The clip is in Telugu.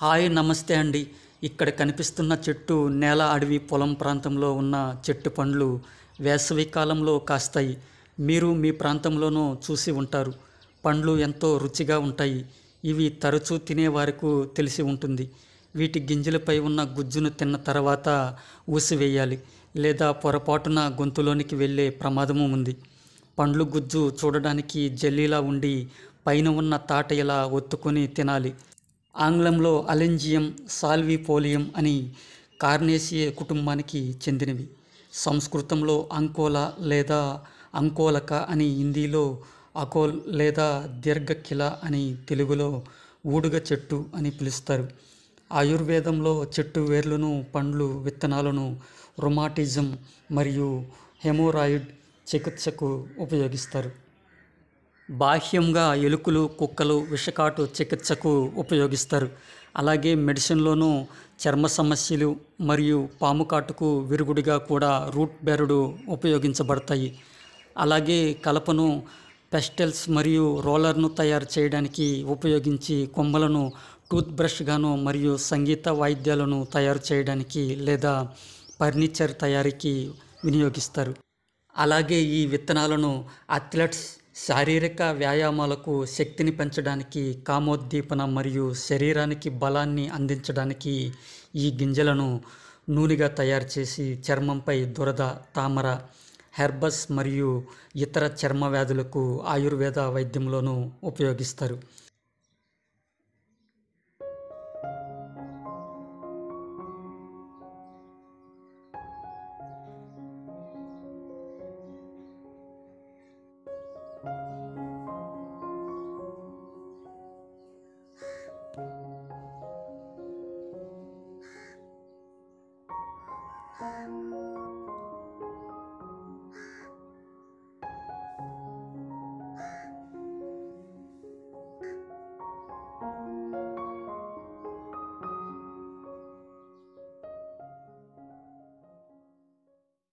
హాయ్ నమస్తే అండి. ఇక్కడ కనిపిస్తున్న చెట్టు నేల అడవి పొలం ప్రాంతంలో ఉన్న చెట్టు పండ్లు వేసవి కాలంలో కాస్తాయి. మీరు మీ ప్రాంతంలోనూ చూసి ఉంటారు. పండ్లు ఎంతో రుచిగా ఉంటాయి. ఇవి తరచూ తినే వారికి తెలిసి ఉంటుంది. వీటి గింజలపై ఉన్న గుజ్జును తిన్న తర్వాత ఊసివేయాలి లేదా పొరపాటున గొంతులోనికి వెళ్ళే ప్రమాదము ఉంది. పండ్లు గుజ్జు చూడడానికి జల్లీలా ఉండి పైన ఉన్న తాట ఇలా ఒత్తుకొని తినాలి. ఆంగ్లంలో అలెంజియం సాల్విపోలియం అని కార్నేసియే కుటుంబానికి చెందినవి. సంస్కృతంలో అంకోల లేదా అంకోలక అని హిందీలో అకోల్ లేదా దీర్ఘకిల అని తెలుగులో ఊడుగ చెట్టు అని పిలుస్తారు. ఆయుర్వేదంలో చెట్టు వేర్లను పండ్లు విత్తనాలను రొమాటిజం మరియు హెమోరాయిడ్ చికిత్సకు ఉపయోగిస్తారు. బాహ్యంగా ఎలుకలు కుక్కలు విషకాటు చికిత్సకు ఉపయోగిస్తారు. అలాగే మెడిసిన్లోనూ చర్మ సమస్యలు మరియు పాము కాటుకు విరుగుడిగా కూడా రూట్ బెరడు ఉపయోగించబడతాయి. అలాగే కలపను పెస్టల్స్ మరియు రోలర్ను తయారు చేయడానికి ఉపయోగించి కొమ్మలను టూత్ బ్రష్గాను మరియు సంగీత వాయిద్యాలను తయారు చేయడానికి లేదా ఫర్నిచర్ తయారీకి వినియోగిస్తారు. అలాగే ఈ విత్తనాలను అథ్లెట్స్ శారీరక వ్యాయామాలకు శక్తిని పెంచడానికి కామోద్దీపన మరియు శరీరానికి బలాన్ని అందించడానికి ఈ గింజలను నూనెగా తయారు చేసి చర్మంపై దురద తామర హెర్బస్ మరియు ఇతర చర్మ వ్యాధులకు ఆయుర్వేద వైద్యంలోనూ ఉపయోగిస్తారు. 了。